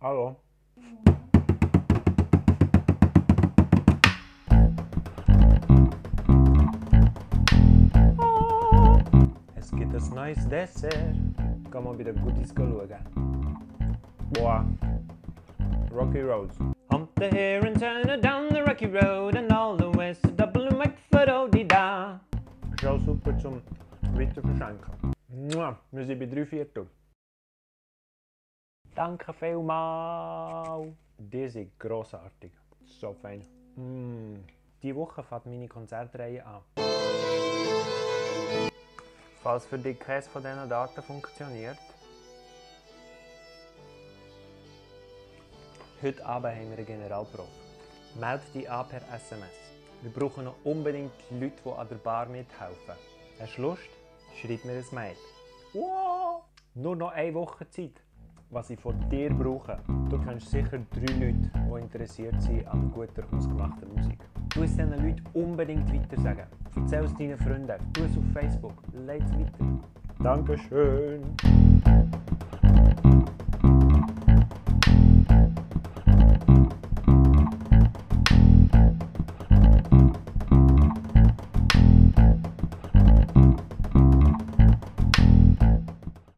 Hallo. Es gibt ein neues Dessert. Mal bei den Goodies schauen. Boah. Rocky Roads. Hump the hair and turn it down the rocky road and all the way to double McFaddo da. Ist auch super zum weiter verschenken. Mua, Wir sind bei drei Viertel. Danke vielmals. Die sind grossartig. So fein. Mm. Diese Woche fängt meine Konzertreihe an. Falls für dich keines von diesen Daten funktioniert, heute Abend haben wir eine Generalprobe. Melde dich an per SMS. Wir brauchen noch unbedingt Leute, die an der Bar mithelfen. Hast du Lust? Schreib mir ein Mail. Wow! Nur noch eine Woche Zeit. Was ich von dir brauche. Du kennst sicher drei Leute, die interessiert sind an guter, hausgemachter Musik. Du es diesen Leuten unbedingt weitersagen. Erzähl es deinen Freunden. Tu es auf Facebook. Leite es weiter. Dankeschön.